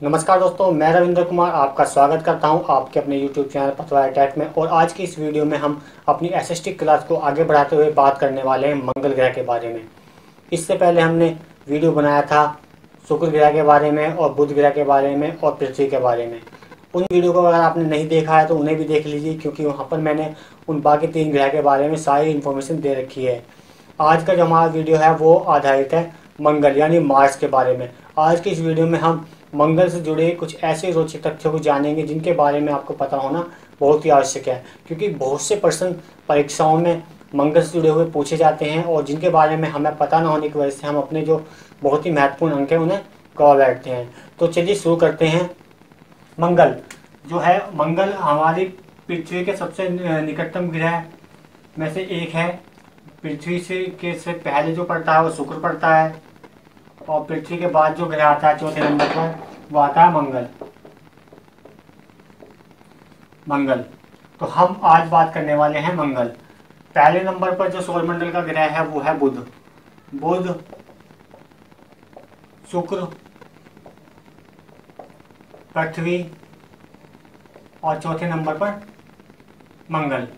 नमस्कार दोस्तों, मैं रविंद्र कुमार आपका स्वागत करता हूँ आपके अपने YouTube चैनल पतवा टेक में और आज की इस वीडियो में हम अपनी एसएसटी क्लास को आगे बढ़ाते हुए बात करने वाले हैं मंगल ग्रह के बारे में। इससे पहले हमने वीडियो बनाया था शुक्र ग्रह के बारे में और बुध ग्रह के बारे में और पृथ्वी के बारे में। उन वीडियो को अगर आपने नहीं देखा है तो उन्हें भी देख लीजिए क्योंकि वहाँ पर मैंने उन बाकी तीन ग्रह के बारे में सारी इन्फॉर्मेशन दे रखी है। आज का जो हमारा वीडियो है वो आधारित है मंगल, यानी मार्स के बारे में। आज की इस वीडियो में हम मंगल से जुड़े कुछ ऐसे रोचक तथ्यों को जानेंगे, जिनके बारे में आपको पता होना बहुत ही आवश्यक है। क्योंकि बहुत से प्रश्न परीक्षाओं में मंगल से जुड़े हुए पूछे जाते हैं और जिनके बारे में हमें पता न होने की वजह से हम अपने जो बहुत ही महत्वपूर्ण अंक हैं, उन्हें गवा बैठते हैं। तो चलिए शुरू करते हैं। मंगल जो है, मंगल हमारी पृथ्वी के सबसे निकटतम ग्रह में से एक है। पृथ्वी से, के से पहले जो पड़ता है, वो शुक्र पड़ता है। और पृथ्वी के बाद जो ग्रह आता है, चौथे नंबर पर, वो आता है मंगल। मंगल। तो हम आज बात करने वाले हैं मंगल। पहले नंबर पर जो सौरमंडल का ग्रह है, वो है बुध। बुध, शुक्र, पृथ्वी, और चौथे नंबर पर मंगल।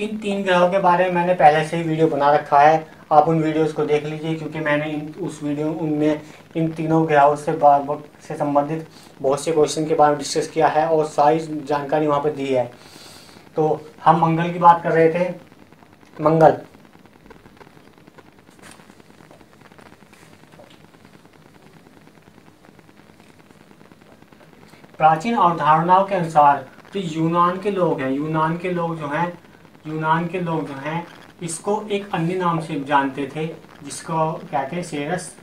इन तीन ग्रहों के बारे में मैंने पहले से ही वीडियो बना रखा है। आप उन वीडियोस को देख लीजिए, क्योंकि मैंने इन, उस वीडियो, उनमें इन तीनों ग्रहों से से संबंधित बहुत से क्वेश्चन के बारे में डिस्कस किया है और सारी जानकारी वहाँ पर दी है। तो हम मंगल की बात कर रहे थे। मंगल। प्राचीन अवधारणाओं के अनुसार जो यूनान के लोग हैं, यूनान के लोग जो हैं यूनान के लोग जो हैं, इसको एक अन्य नाम से जानते थे, जिसको कहते हैं सेरस।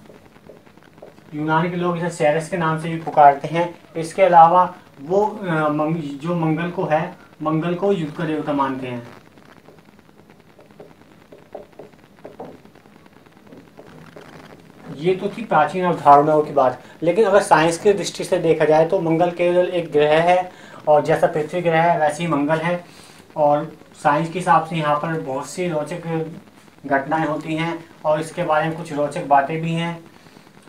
यूनान के लोग इसे सेरस के नाम से भी पुकारते हैं। इसके अलावा वो जो मंगल को है, मंगल को युद्ध का देवता मानते हैं। ये तो थी प्राचीन अवधारणाओं की बात। लेकिन अगर साइंस की दृष्टि से देखा जाए तो मंगल केवल एक ग्रह है, और जैसा पृथ्वी ग्रह है, वैसे ही मंगल है। और साइंस के हिसाब से यहाँ पर बहुत सी रोचक घटनाएँ होती हैं और इसके बारे में कुछ रोचक बातें भी हैं।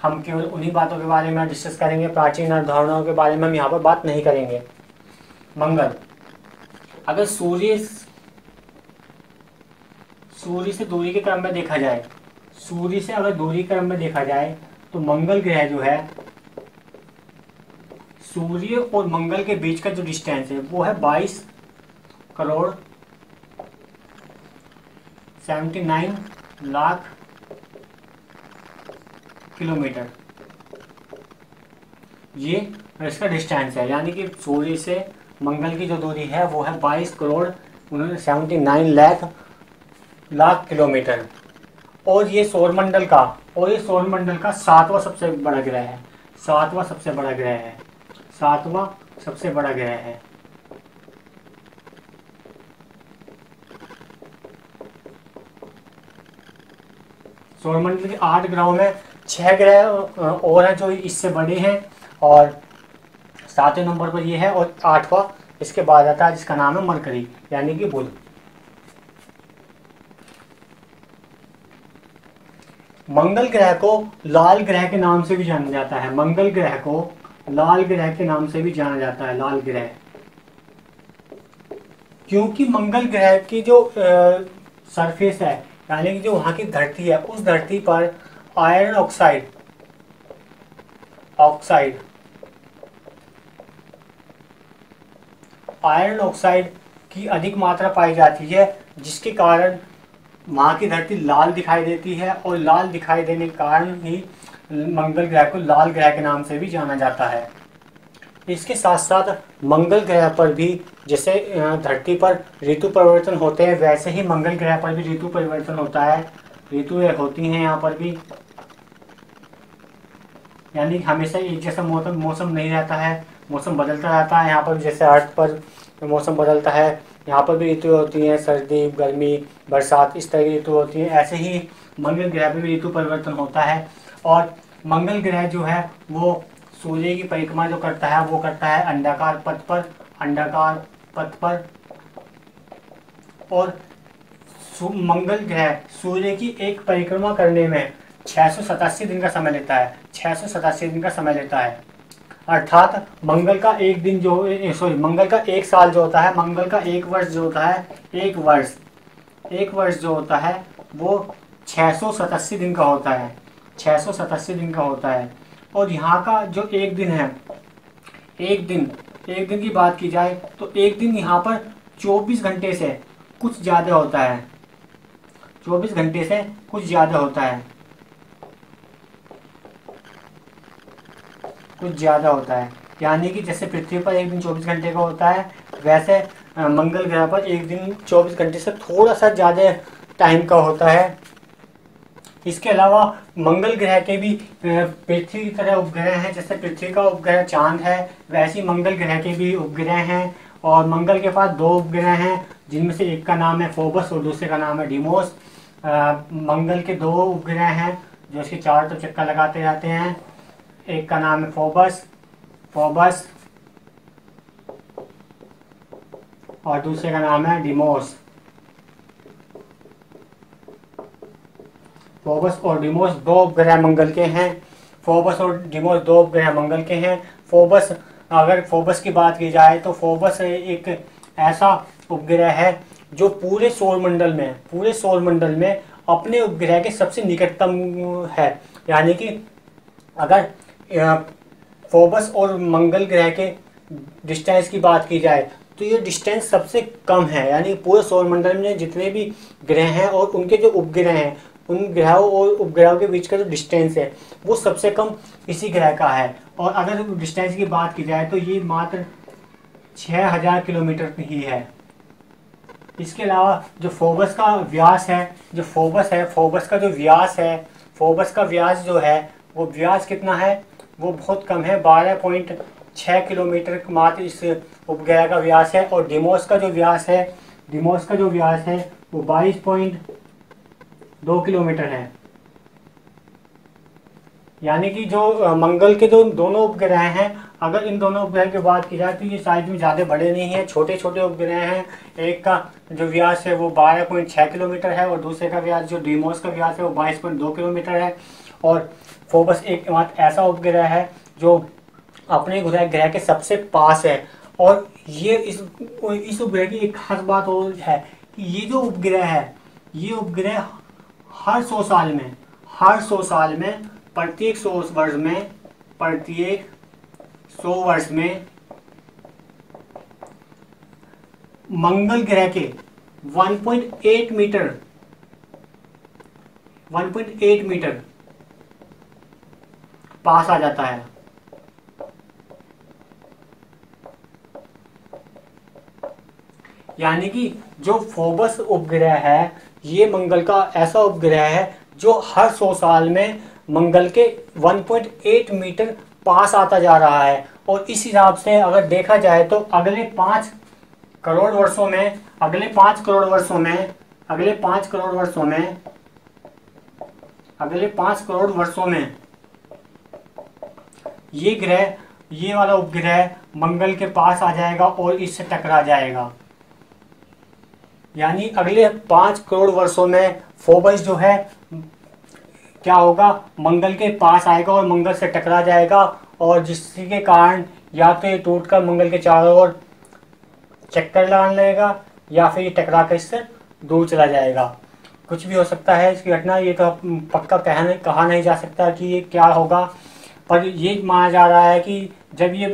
हम केवल उन्हीं बातों के बारे में डिस्कस करेंगे, प्राचीन अवधारणाओं के बारे में हम यहाँ पर बात नहीं करेंगे। मंगल। अगर सूर्य सूर्य से दूरी के क्रम में देखा जाए, सूर्य से अगर दूरी क्रम में देखा जाए तो मंगल ग्रह जो है, सूर्य और मंगल के बीच का जो डिस्टेंस है, वो है 22 करोड़ 79 लाख किलोमीटर। ये इसका डिस्टेंस है, यानी कि सूर्य से मंगल की जो दूरी है, वो है 22 करोड़ उन्होंने seventy nine lakh lakh kilometre. और ये सौरमंडल का, और ये सौरमंडल का सातवां सबसे बड़ा ग्रह है, सातवां सबसे बड़ा ग्रह है, सातवां सबसे बड़ा ग्रह है। सौरमंडल के आठ ग्रहों में छह ग्रह और हैं जो इससे बड़े हैं और सातवें नंबर पर ये है और आठवां इसके बाद आता है जिसका नाम है मरकरी, यानी कि बुध। मंगल ग्रह को लाल ग्रह के नाम से भी जाना जाता है। मंगल ग्रह को लाल ग्रह के नाम से भी जाना जाता है, लाल ग्रह। क्योंकि मंगल ग्रह की जो सरफेस है यानी कि जो वहाँ की धरती है, उस धरती पर iron oxide oxide iron oxide की अधिक मात्रा पाई जाती है, जिसके कारण वहाँ की धरती लाल दिखाई देती है और लाल दिखाई देने के कारण ही मंगल ग्रह को लाल ग्रह के नाम से भी जाना जाता है। इसके साथ साथ मंगल ग्रह पर भी जैसे धरती पर ऋतु परिवर्तन होते हैं, वैसे ही मंगल ग्रह पर भी ऋतु परिवर्तन होता है। ऋतुएँ होती हैं यहाँ पर भी। यानी हमेशा एक जैसा मौसम मौसम नहीं रहता है, मौसम बदलता रहता है। यहाँ पर जैसे अर्थ पर मौसम बदलता है, यहाँ पर भी ऋतु होती हैं, सर्दी, गर्मी, बरसात, इस तरह की ऋतु होती है। ऐसे ही मंगल ग्रह पर भी ऋतु परिवर्तन होता है। और मंगल ग्रह जो है, वो सूर्य की परिक्रमा जो करता है, वो करता है अंडाकार पथ पर, अंडाकार पथ पर। और मंगल ग्रह सूर्य की एक परिक्रमा करने में छह दिन का समय लेता है। छह दिन का समय लेता है। अर्थात मंगल का एक दिन जो सॉरी मंगल का एक साल जो होता है, मंगल का एक वर्ष जो होता है, एक वर्ष एक वर्ष जो होता है, वो छः सौ सतासी दिन का होता है। छः सौ सतासी दिन का होता है। और यहाँ का जो एक दिन है, एक दिन एक दिन की बात की जाए तो एक दिन यहाँ पर 24 घंटे से कुछ ज़्यादा होता है। 24 घंटे से कुछ ज़्यादा होता है। कुछ ज़्यादा होता है। यानी कि जैसे पृथ्वी पर एक दिन 24 घंटे का होता है, वैसे मंगल ग्रह पर एक दिन 24 घंटे से थोड़ा सा ज़्यादा टाइम का होता है। इसके अलावा मंगल ग्रह के भी पृथ्वी की तरह उपग्रह हैं, जैसे पृथ्वी का उपग्रह चाँद है, वैसे ही मंगल ग्रह के भी उपग्रह हैं, और मंगल के पास दो उपग्रह हैं, जिनमें से एक का नाम है फोबस और दूसरे का नाम है डिमोस। मंगल के दो उपग्रह हैं, जो इसके चार तो चक्कर लगाते रहते हैं। एक का नाम है फोबस फोबस, और दूसरे का नाम है डिमोस। फोबस और डिमोस दो उपग्रह मंगल के हैं। फोबस और डिमोस दो उपग्रह मंगल के हैं। फोबस, अगर फोबस की बात की जाए तो फोबस एक ऐसा उपग्रह है जो पूरे सौर मंडल में, पूरे सौर मंडल में अपने उपग्रह के सबसे निकटतम है। यानी कि अगर फोबस और मंगल ग्रह के डिस्टेंस की बात की जाए तो ये डिस्टेंस सबसे कम है। यानी पूरे सौरमंडल में जितने भी ग्रह हैं और उनके जो उपग्रह हैं उन ग्रहों और उपग्रहों के बीच का जो डिस्टेंस है, वो सबसे कम इसी ग्रह का है। और अगर डिस्टेंस की बात की जाए तो ये मात्र छः हज़ार किलोमीटर ही है। इसके अलावा जो फोबस का व्यास है, जो फोबस है, फोबस का जो व्यास है, फोबस का व्यास जो है, वो व्यास कितना है? वो बहुत कम है, बारह पॉइंट छः किलोमीटर मात्र इस उपग्रह का व्यास है। और डिमोस का जो व्यास है, डिमोस का जो व्यास है, वो बाईस पॉइंट दो किलोमीटर है। यानी कि जो मंगल के जो दोनों उपग्रह हैं, अगर इन दोनों उपग्रह की बात की जाए तो ये साइज़ में ज़्यादा बड़े नहीं हैं छोटे छोटे उपग्रह हैं। एक का जो व्यास है वो बारह पॉइंट छः किलोमीटर है और दूसरे का व्यास जो डीमोस का व्यास है वो बाईस पॉइंट दो किलोमीटर है। और फोबस एक ऐसा उपग्रह है जो अपने ग्रह ग्रह के सबसे पास है। और ये इस इस उपग्रह की एक खास बात और है कि ये जो उपग्रह है, ये उपग्रह हर सौ साल में, हर सौ साल में, प्रत्येक सौ वर्ष में, प्रत्येक सौ वर्ष में मंगल ग्रह के 1.8 मीटर 1.8 मीटर पास आ जाता है। यानी कि जो फोबस उपग्रह है, ये मंगल का ऐसा उपग्रह है जो हर सौ साल में मंगल के 1.8 मीटर पास आता जा रहा है। और इस हिसाब से अगर देखा जाए तो अगले पाँच करोड़ वर्षों में, अगले पाँच करोड़ वर्षों में, अगले पाँच करोड़ वर्षों में, अगले पाँच करोड़ वर्षों में ये ग्रह, ये वाला उपग्रह मंगल के पास आ जाएगा और इससे टकरा जाएगा। यानी अगले पाँच करोड़ वर्षों में फोबस जो है, क्या होगा? मंगल के पास आएगा और मंगल से टकरा जाएगा और जिसके कारण या तो ये टूट कर मंगल के चारों ओर चक्कर लगाने लगेगा या फिर ये टकरा कर इससे दूर चला जाएगा। कुछ भी हो सकता है इसकी घटना, ये तो पक्का कह नहीं, कहा नहीं जा सकता कि ये क्या होगा। पर ये माना जा रहा है कि जब ये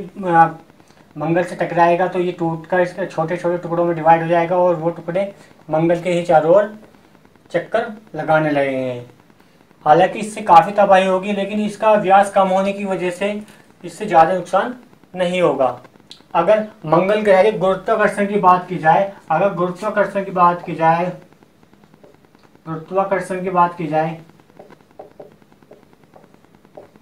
मंगल से टकराएगा तो ये टूट कर इसके छोटे छोटे टुकड़ों में डिवाइड हो जाएगा और वो टुकड़े मंगल के ही चारों ओर चक्कर लगाने लगेंगे हालाँकि इससे काफ़ी तबाही होगी, लेकिन इसका व्यास कम होने की वजह से इससे ज़्यादा नुकसान नहीं होगा। अगर मंगल ग्रह के गुरुत्वाकर्षण की बात की जाए, अगर गुरुत्वाकर्षण की बात की जाए, गुरुत्वाकर्षण की बात की जाए,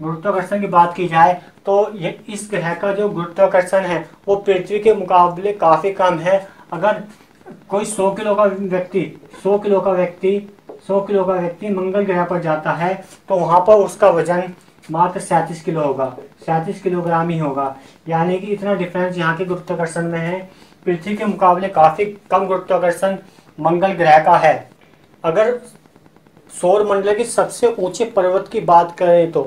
गुरुत्वाकर्षण की बात की जाए तो ये इस ग्रह का जो गुरुत्वाकर्षण है, वो पृथ्वी के मुकाबले काफ़ी कम है। अगर कोई 100 किलो का व्यक्ति 100 किलो का व्यक्ति 100 किलो का व्यक्ति मंगल ग्रह पर जाता है तो वहाँ पर उसका वज़न मात्र सैंतीस किलो होगा। सैंतीस किलोग्राम ही होगा। यानी कि इतना डिफरेंस यहाँ के गुरुत्वाकर्षण में है। पृथ्वी के मुकाबले काफ़ी कम गुरुत्वाकर्षण मंगल ग्रह का है। अगर सौर मंडल के सबसे ऊँचे पर्वत की बात करें तो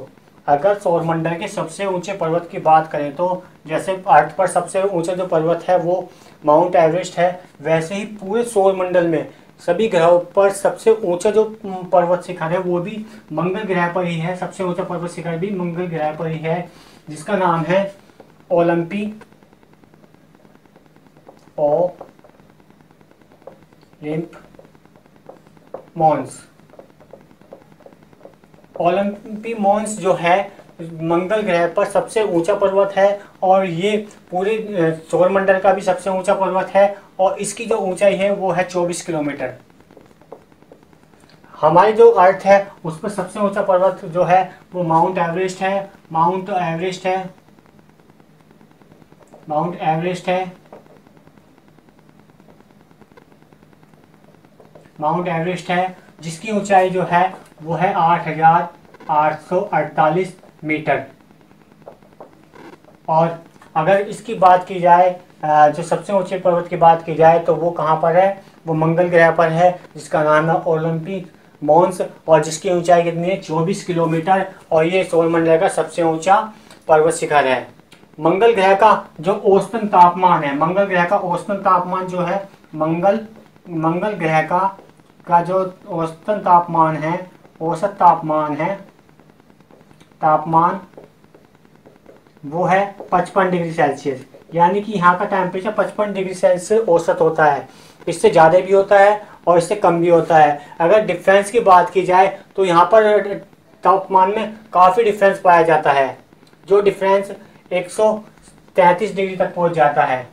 अगर सौर मंडल के सबसे ऊँचे पर्वत की बात करें तो जैसे अर्थ पर सबसे ऊँचा जो पर्वत है वो माउंट एवरेस्ट है, वैसे ही पूरे सौर मंडल में सभी ग्रहों पर सबसे ऊँचा जो पर्वत शिखर है वो भी मंगल ग्रह पर ही है। सबसे ऊँचा पर्वत शिखर भी मंगल ग्रह पर ही है, जिसका नाम है Olympus. Olympus Mons. Olympus Mons जो है, मंगल ग्रह पर सबसे ऊँचा पर्वत है और ये पूरे सौरमंडल का भी सबसे ऊँचा पर्वत है और इसकी जो ऊंचाई है वो है 24 किलोमीटर। हमारी जो अर्थ है उस पर सबसे ऊँचा पर्वत जो है, वो माउंट एवरेस्ट है। माउंट एवरेस्ट है। माउंट एवरेस्ट है। माउंट एवरेस्ट है, जिसकी ऊंचाई जो है वो है आठ हज़ार आठ सौ अड़तालीस मीटर। और अगर इसकी बात की जाए जो सबसे ऊँचे पर्वत की बात की जाए तो वो कहाँ पर है? वो मंगल ग्रह पर है, जिसका नाम है ओलंपिक मॉन्स, और जिसकी ऊंचाई कितनी है? चौबीस किलोमीटर, और ये सौरमंडल का सबसे ऊँचा पर्वत शिखर है। मंगल ग्रह का जो औसतन तापमान है, मंगल ग्रह का औसतन तापमान जो है, मंगल मंगल ग्रह का का जो औसतन तापमान है औसत तापमान है। तापमान वो है पचपन डिग्री सेल्सियस। यानी कि यहाँ का टेम्परेचर पचपन डिग्री सेल्सियस औसत होता है। इससे ज़्यादा भी होता है और इससे कम भी होता है। अगर डिफरेंस की बात की जाए तो यहाँ पर तापमान में काफ़ी डिफरेंस पाया जाता है। जो डिफरेंस 133 डिग्री तक पहुँच जाता है।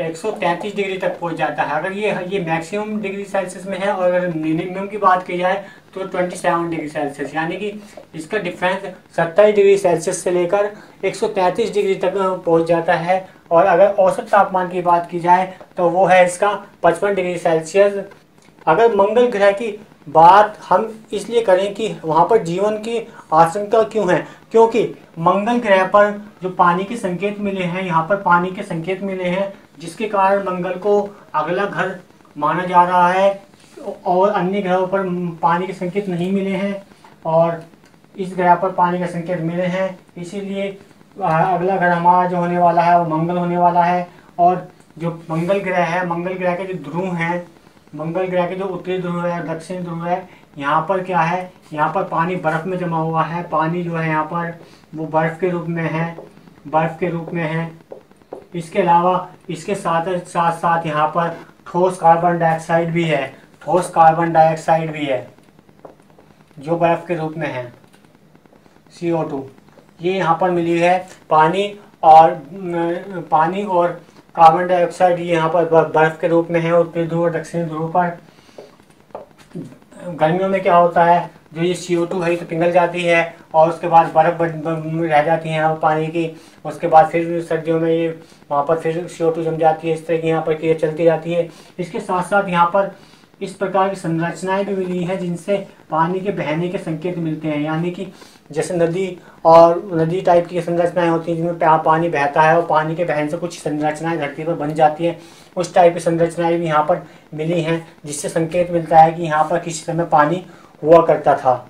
133 डिग्री तक पहुँच जाता है। अगर ये ये मैक्सिमम डिग्री सेल्सियस में है और अगर मिनिमम की बात की जाए तो 27 डिग्री सेल्सियस, यानी कि इसका डिफरेंस 27 डिग्री सेल्सियस से लेकर 133 डिग्री तक पहुँच जाता है। और अगर औसत तापमान की बात की जाए तो वो है इसका 55 डिग्री सेल्सियस। अगर मंगल ग्रह की बात हम इसलिए करें कि वहाँ पर जीवन की आशंका क्यों है? क्योंकि मंगल ग्रह पर जो पानी के संकेत मिले हैं, यहाँ पर पानी के संकेत मिले हैं जिसके कारण मंगल को अगला घर माना जा रहा है और अन्य ग्रहों पर पानी के संकेत नहीं मिले हैं और इस ग्रह पर पानी के संकेत मिले हैं। इसीलिए अगला ग्रह हमारा जो होने वाला है, वो मंगल होने वाला है और जो मंगल ग्रह है, मंगल ग्रह के जो ध्रुव हैं, मंगल ग्रह के जो उत्तरी ध्रुव है दक्षिण ध्रुव है, यहाँ पर क्या है? यहाँ पर पानी बर्फ़ में जमा हुआ है। पानी जो है यहाँ पर वो बर्फ़ के रूप में है, बर्फ़ के रूप में है। इसके अलावा इसके साथ साथ साथ यहाँ पर ठोस कार्बन डाइऑक्साइड भी है, ठोस कार्बन डाइऑक्साइड भी है, जो बर्फ़ के रूप में है CO2 ये यहाँ पर मिली है पानी और पानी और कार्बन डाइऑक्साइड ये यहाँ पर बर्फ़ के रूप में है उत्तरी ध्रुव और दक्षिणी ध्रुव पर। गर्मियों में क्या होता है? जो ये सी है तो पिघल जाती है और उसके बाद बर्फ़ रह जाती है यहाँ पानी की। उसके बाद फिर सर्दियों में ये वहाँ पर फिर सी जम जाती है, इस तरह की यहाँ पर क्रिया चलती जाती है। इसके साथ साथ यहाँ पर इस प्रकार की संरचनाएँ भी मिली है, जिनसे पानी के बहने के संकेत मिलते हैं। यानी कि जैसे नदी और नदी टाइप की संरचनाएँ होती हैं, जिनमें पानी बहता है और पानी के बहन से कुछ संरचनाएँ धरती पर बन जाती हैं। उस टाइप की संरचनाएँ भी यहाँ पर मिली हैं, जिससे संकेत मिलता है कि यहाँ पर किसी समय पानी हुआ करता था।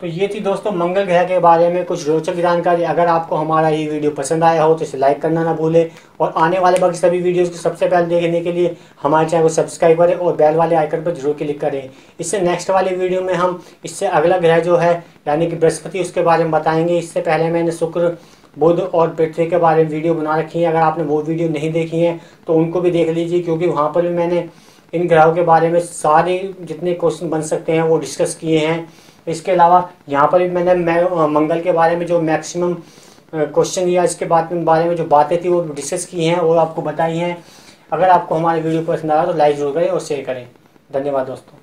तो ये थी दोस्तों मंगल ग्रह के बारे में कुछ रोचक जानकारी। अगर आपको हमारा ये वीडियो पसंद आया हो तो इसे लाइक करना ना भूलें और आने वाले बाकी सभी वीडियोस को सबसे पहले देखने के लिए हमारे चैनल को सब्सक्राइब करें और बेल वाले आइकन पर ज़रूर क्लिक करें। इससे नेक्स्ट वाले वीडियो में हम इससे अगला ग्रह जो है, यानी कि बृहस्पति, उसके बारे में बताएँगे। इससे पहले मैंने शुक्र, बुध और पृथ्वी के बारे में वीडियो बना रखी है। अगर आपने वो वीडियो नहीं देखी है तो उनको भी देख लीजिए, क्योंकि वहाँ पर भी मैंने इन ग्रहों के बारे में सारे जितने क्वेश्चन बन सकते हैं, वो डिस्कस किए हैं। इसके अलावा यहाँ पर भी मैंने मैं मंगल के बारे में जो मैक्सिमम क्वेश्चन या इसके बाद में बारे में जो बातें थी, वो डिस्कस की हैं और आपको बताई हैं। अगर आपको हमारे वीडियो पसंद आया तो लाइक ज़रूर करें और शेयर करें। धन्यवाद दोस्तों।